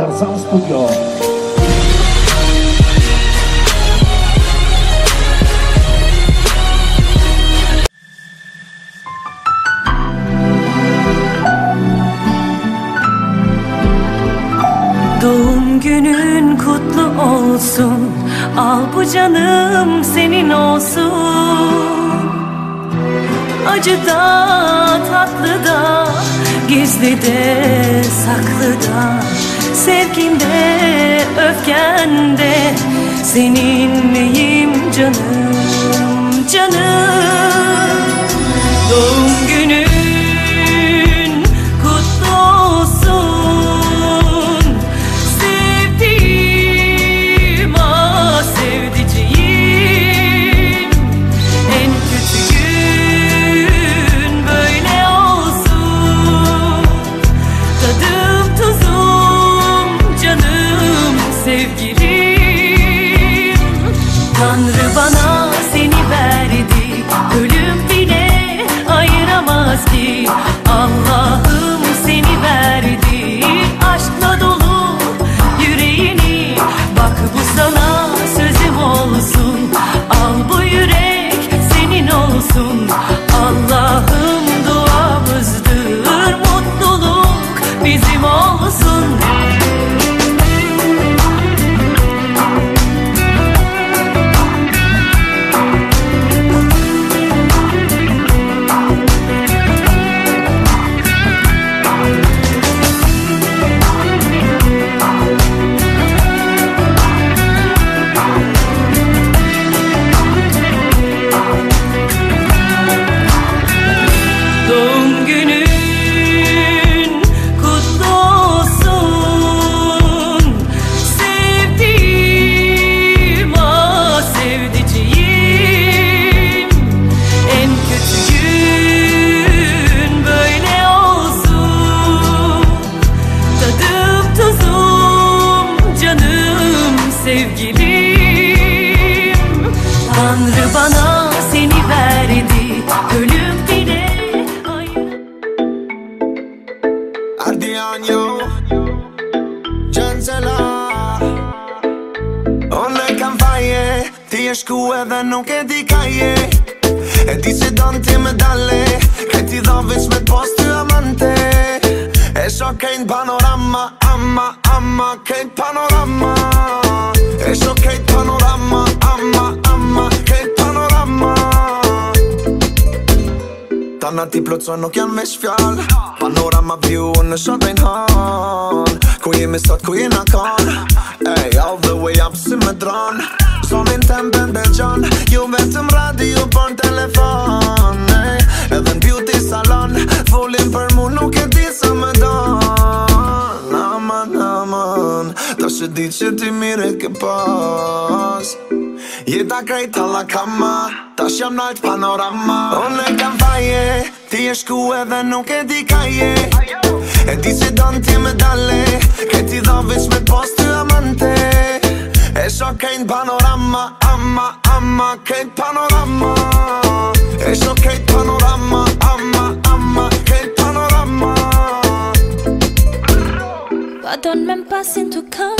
Tarzan Studio. Doğum günün kutlu olsun. Al bu canım senin olsun. Acı da tatlı da Gizli de saklı da Sevginde öfkende. Seninleyim canım canım? Doğum Gjensela Unë e kam faje Ti e shku edhe nuk e di ka je E di se don ti me dale Kaj ti dha veç me post ty amante E shoh kejt panorama Amma, amma, kejt panorama. E shoh kejt panorama Amma, amma, kejt panorama. Tana ti plotëson nuk janë me shfjall Panorama view në shotin han Ku jemi sot, ku jena kan Ey, all the way up si me dron. Zonin tempen dhe gjon Ju vetëm radio për telefon. Ey, edhe në beauty salon Folin për mu nuk e di sa me di që ti mire ke pas. Jeta krejt alla kama Tash jam nalt panorama. Unë e kam faje Ti e shku edhe nuk e di ka je. E di se don ti me dale Ke ti dha veç me post ty amante. E shoh kejt panorama Amma, amma, kejt panorama. E shoh kejt panorama Amma, amma, kejt panorama. Pa don me m'pasin të kama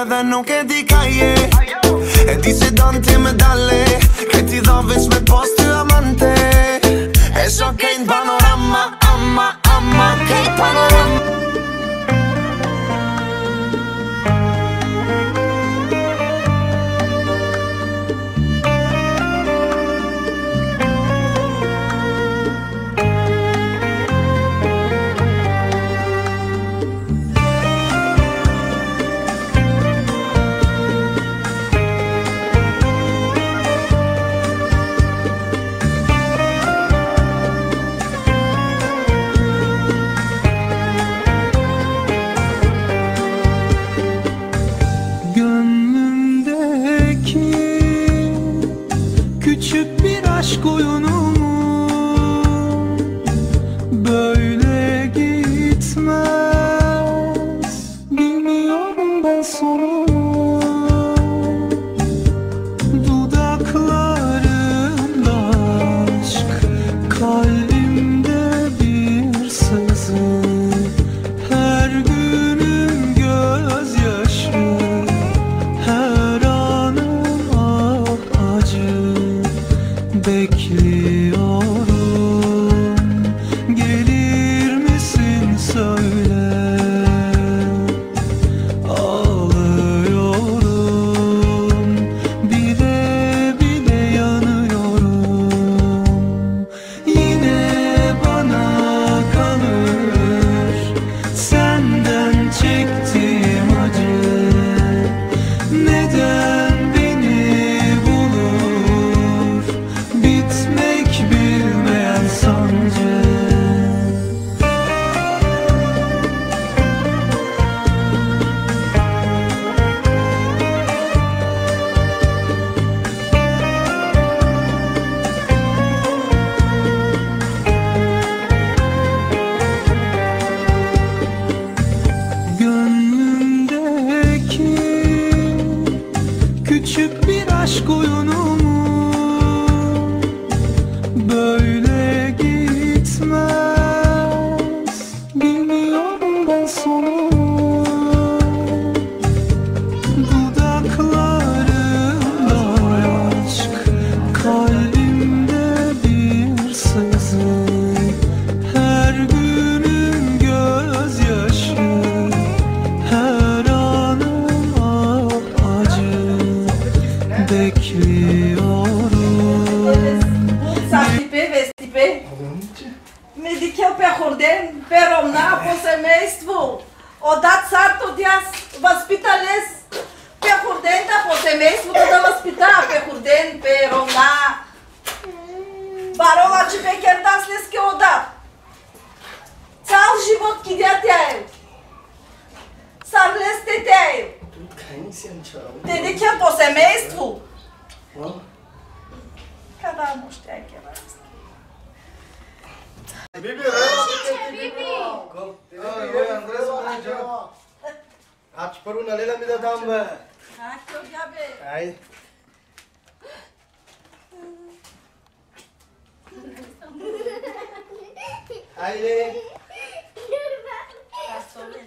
edhe nuk e di ka je. E di që danë ti me dale Këti dha veç me pas të amante. E shokejnë pa Vivi Ramos. Gente, é Vivi. Oi, André, sou o Grande. A te parou na lei da dama. Ah, que eu já Aí. Aí, Lê. Passou, né?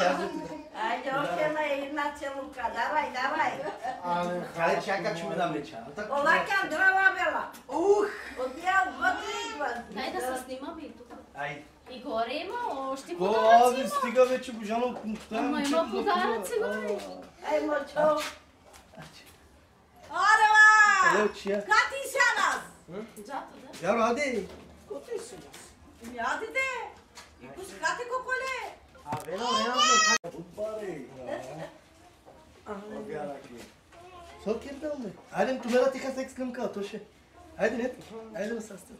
Айде, още на една целувка. Давай, давай. Ами, хайде, чакай, че ми дам леча. Олака, драва бела. Ух! Отдял вътре идва. Дай да се снимаме и тук. Айде. И горе има още подаръци. аби, стига вече, Божано. Ама има подаръци, бе. Ай! Еле, чия. Кати са нас? Зато, да. Яро, аде. Коти са нас? Ами, Ядете. И пускате коколе. Айде, тумера тиха секс към ка, тоше. Айде, не. Айде, ме састе.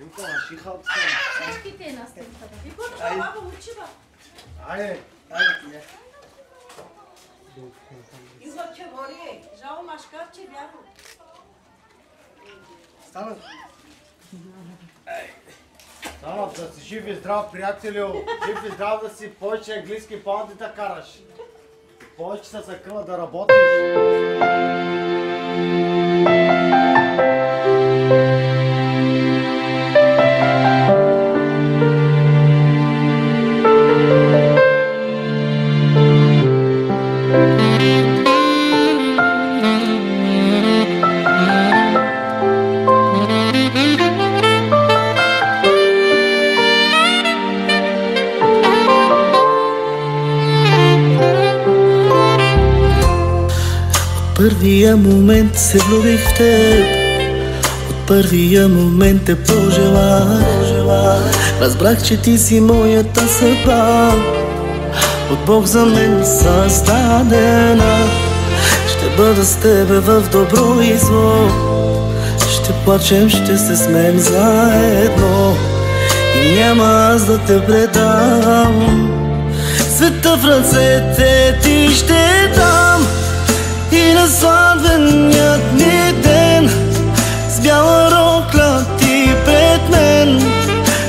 Имка, на шиха от съм. Всичките на снимката. И какво да баба учи, ба? Айде, айде, тия. И въче вори. Само да си жив и здрав, приятелю. Жив и здрав да си повече английски паунти да караш. Повече се закъла да работиш. Първия момент се влюбих в теб. От първия момент те пожелах. Разбрах, че ти си моята съдба. От Бог за мен създадена. Ще бъда с тебе в добро и зло. Ще плачем, ще се смеем заедно. И няма аз да те предам. Света в ръцете ти ще дам И сватбеният ни ден С бяла рокля ти пред мен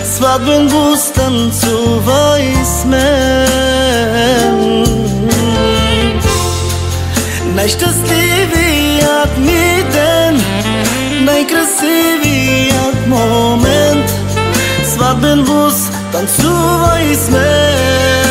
Сватбен бус танцувай с мен. Най-щастливият ми ден Най-красивият момент Сватбен бус, танцувай с мен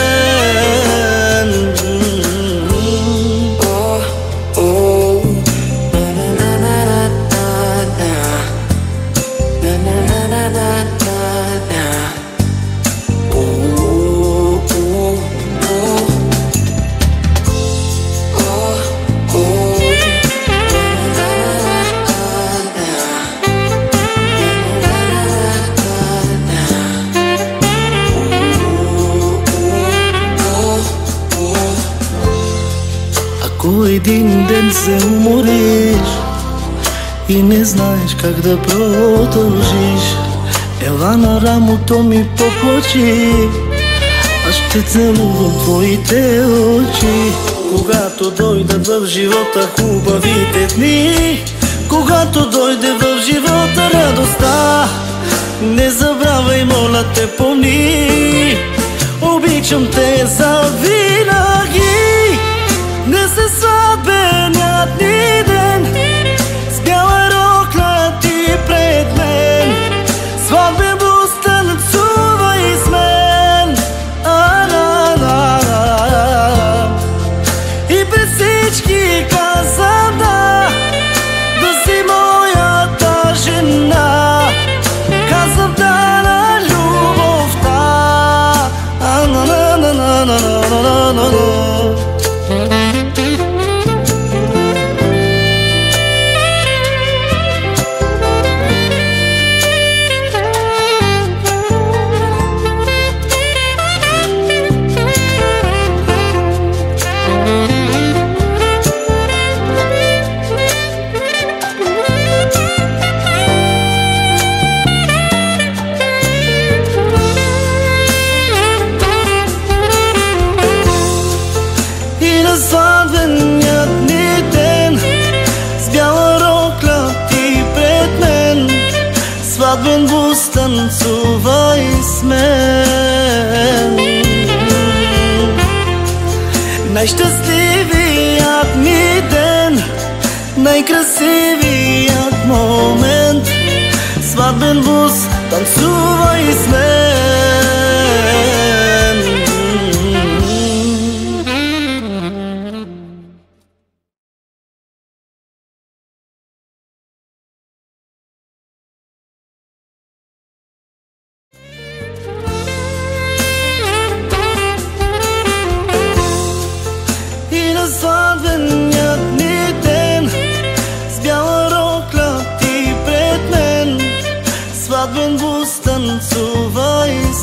се умориш И не знаеш как да продължиш. Ела на рамото ми поплачи Аз ще целувам твоите очи. Когато дойдат в живота хубавите дни Когато дойде в живота радостта Не забравяй, моля те, помни. Обичам те за винаги не се холодный smell Nächstes Leben hat mir denn Nein, Krasivi hat Moment. Svadben Bus, dann zu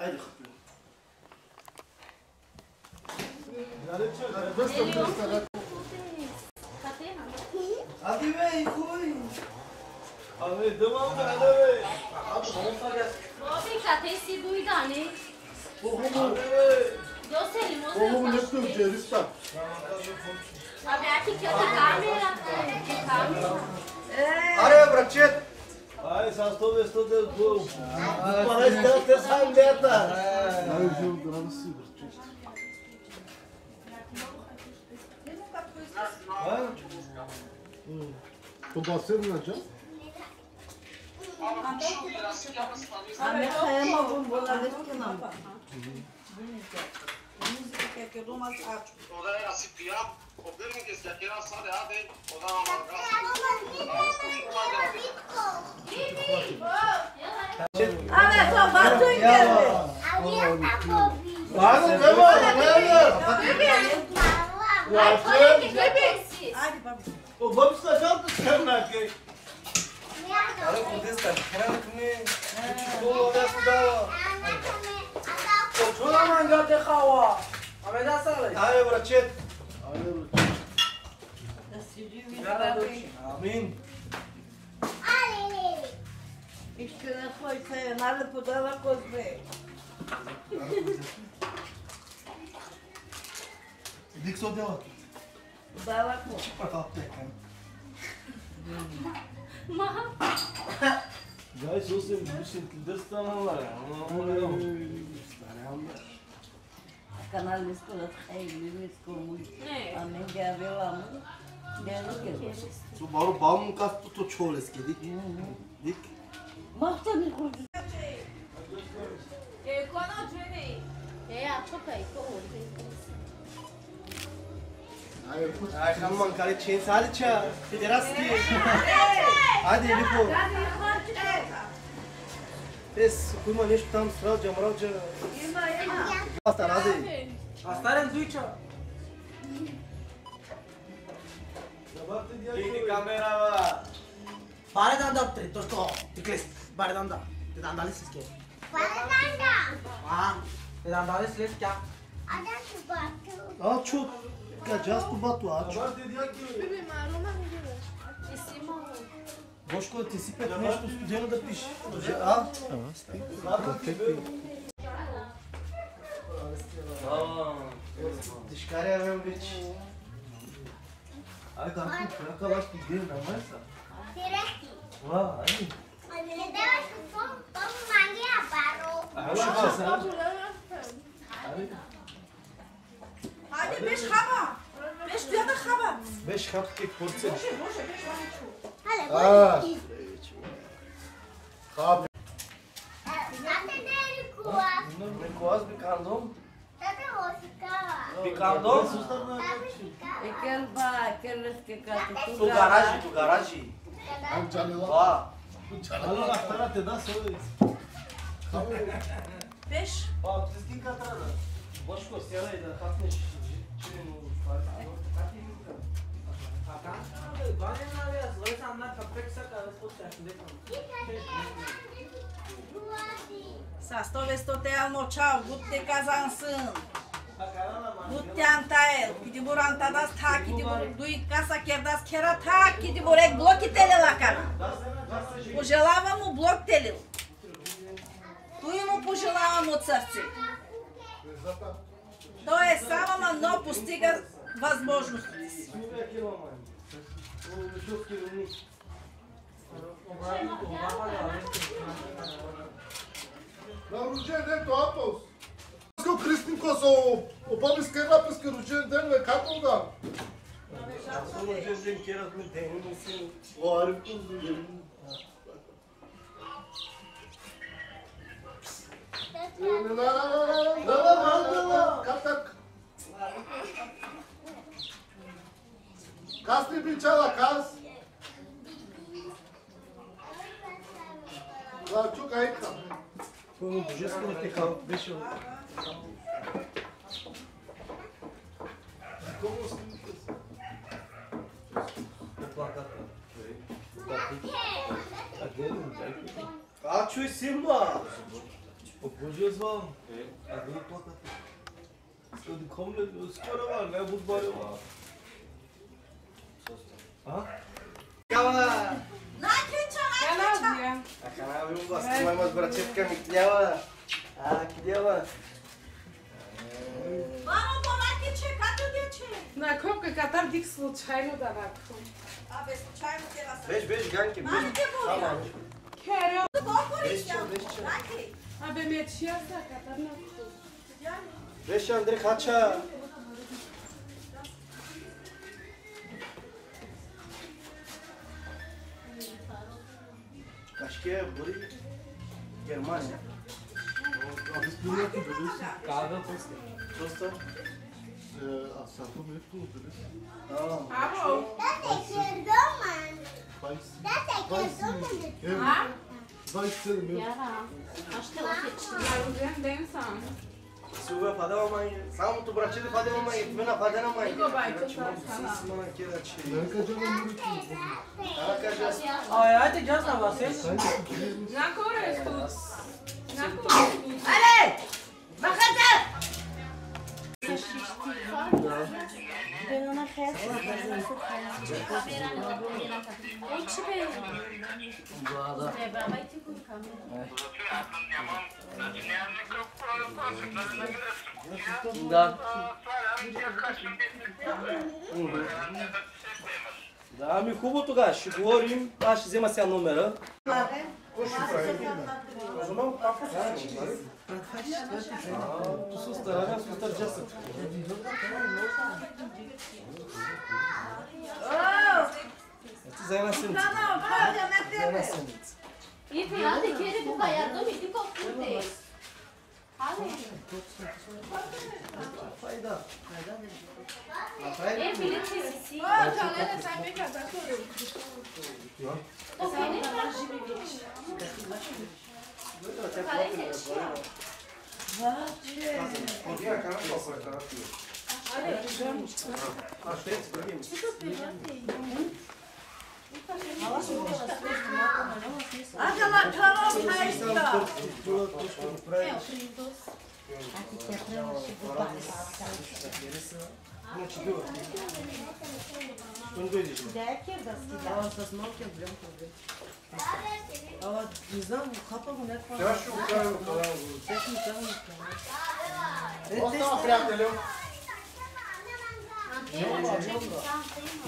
Haydi kutlu. Hadi bey koy. Hadi devam da hadi bey. Hadi sonuçta Ay sastığım üstü de bu. Bu para istedim de sen de et. Ay yüzüm duramı sıyırdı. Ha? Bu basır mı a Ahmet é bu, bu arada kim ama? Bilmiyorum. perché tu mal faccio. Ora era si pia, ovvero che si era sareate, ora la marca. Vabbè, sono fatto in verde. Vado, che vuoi? O babis da çaldı sen belki. Ara Budistan, Frank ne? Küçük oğlu odasında. Çocuğuna mangat ekava. Aveda Saleh. Ave Brachet. Ave Brachet. Amin. İşte ne koysa nalı pudala kozbe. İdik so deva. Pudala ko. Pata tekan. Ma. Guys, olsun bu şimdi destan var ya. Ama ama. canalizou as raízes como a minha vela Şu baru bağımın tutu çoğules ki dik. Dik. Mahtanı kurdu. E kono cüni. Ya çok ayıp oldu. Ay aman kare çeyin sadece. Federaski. Hadi Elifo. Pes kuyma neş tam sıral camral ca. Yema yema. Hadi. Astaren duicho. Ini kamera va. Baredan da tre, to sto. Tikles, baredan da. Te dan dalis ke. Ha. Te dan dalis les kya? Al çok. Ka just batu aç. Boško, ti si pet nešto stuđeno da piši. A? Tiškarja vem već. Aj kako, kako laš ti gdje na mesa? Va, aj. Aj, što sam? Hadi beş hava. Beş diyor da hava. Beş hapke porsiyon. Boşa beş hava. Ah. Abi. Neko az bir kandom. Bir kandom. Ekel ba, ke katu. Tu garaji, tu garaji. Am çale la. Va. Allah ahtara te da söyle. Beş. Pa, tizkin katrana. Boško, sjela i da hatneš čini u stvari. Sasto vesto te al moçal, gut te kazansın. Gut te antael, kidi bur antadas ta, kidi bur dui casa kerdas kera ta, kidi bur ek blok tele la cara. Пожелавам блок телил. Той му пожелавам от сърце. То е само, но постига възможностите си. Rođen ден то апос. Искал Кристинко со опалиска написка rođен ден на kako ga? Аз рожден ден керат ми ден, ми си. Лари позу. La la la la la la la la Katak. Kas ni biçala kas? La çok ayıp. Това божествено така беше. А, чуй Симба! Божество! А да не плакате. Ska du komma och skåra va? Jag borde bara va? А? Кава! А кана ви вас моя братчетка ми клява. А, клява. Мамо, помаги, че, като дече. На копка катар дик случайно да ракху. Абе, случайно те вас. Беш, беш, ганки, беш. Мамите му, Ама, Керо. Абе ме чияса катар на ху. Беше Андрей Хача. Turquia, Buri, Germânia. Bismillah tudo isso. Cada tosta. Tosta. Asta comer tudo, né? Ah, ah bom. Dá ter que domar. Vai ser. Dá ter que. Vai ser meu. Acho que ela fez. Vai. Silvia, fazer uma mãe. Samu, tu bratido fazer uma mãe. Tu vem na fazer uma tá mãe. Olha, olha, tem já sabe vocês. Na cor, é Na cor. Ale! Да. Да, ами хубаво тогава, ще говорим. Аз ще взема сега номера. Tu su starania, su star джасът. Sus da hemen susturacağız. Ti zajna sunce. Da, da, pravda, ne tebe. Zajna sunce. I prijatelj, kjer je tukaj, ja, dobi ti ko pute. Ali? Fajda. E, Filip, ti si si. O, čalene, saj peka, tako je. To finiš, živi vidiš. Olha, малкия голям проблем. Ама не знам, хапа го някаква... Сега ще го правим това. Сечни тяло. Остава, приятелю.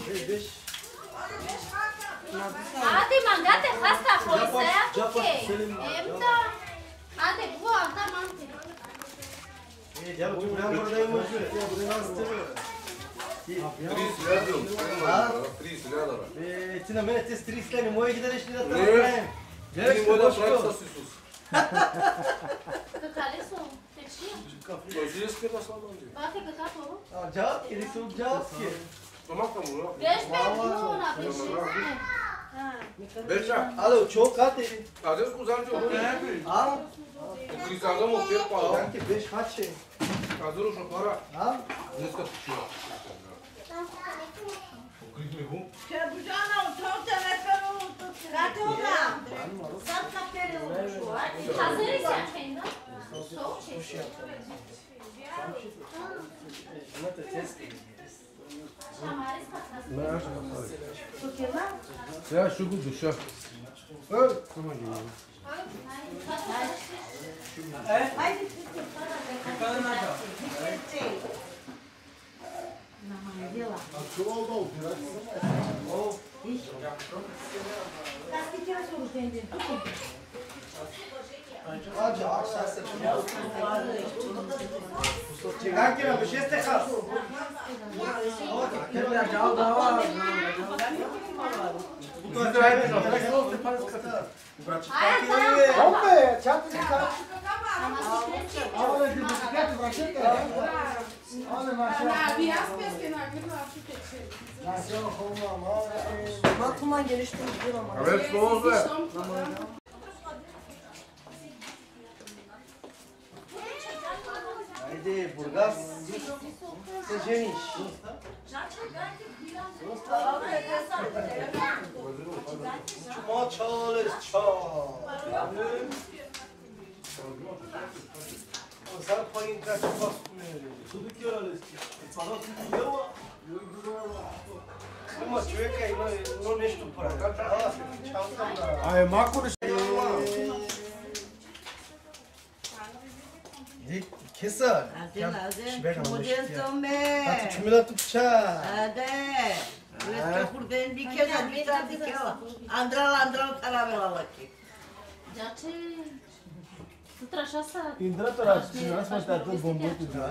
Виж, Hadi mangate hasta poisa ya Джапа, kuke. Селим. Emda. Hadi bu anda mante. Е, дядо, ти голям брада имаш, бе. Тя бъде нас тебе. 30 лева. А? 30 лева. Е, ти на мене те с 30 лева не може ги дадеш ли да те Не. направим? Ти Гледаш не може да какво правиш ще- с Исус. Kakale so. Techi. Този иска да слава ли? Bate kakato. А, джалски ли са от джалски? Томака му, да. Beş ben bunu na ბერჯა, ალო, ჩოკატი. ადეს კუზანჯო. ა? გრიზაგა მოკერყა. ანკი ბეშ ხაჩე. კაზურო შოპარა. ა? ესკა შიო. გრიგმებო? შებუჟანა, თორთა მეფერო რატომა? სამკაფერო უშვა. ხაზერი საჩენდა? სოუჩე. სამში. სამში. მეთე წესკი. Ya şu bu duşa. Öl. Tamam geliyor. Tá se querendo, gente. Danke, aber schießt dich ab. Evet, doğru. evde burgaz seçemiş. Çuma çalış çal. Sen payın kaç bas Tutuk yaralıyız. Sana tutuk ya var. Ama çöke, no, no nešto para. Ay, ma konuş. 됐어. 아들 그냥 집에 아들 가고 싶지. 나도 조대선배 주민아 뚝차. 아들 그래서 후배는 비켜서 비켜 비켜 안 들어 안 들어 사람을 알았지 Já te. Tu trouxe essa. Intră tu la cineva să mă stai tudo. bombul cu ziua.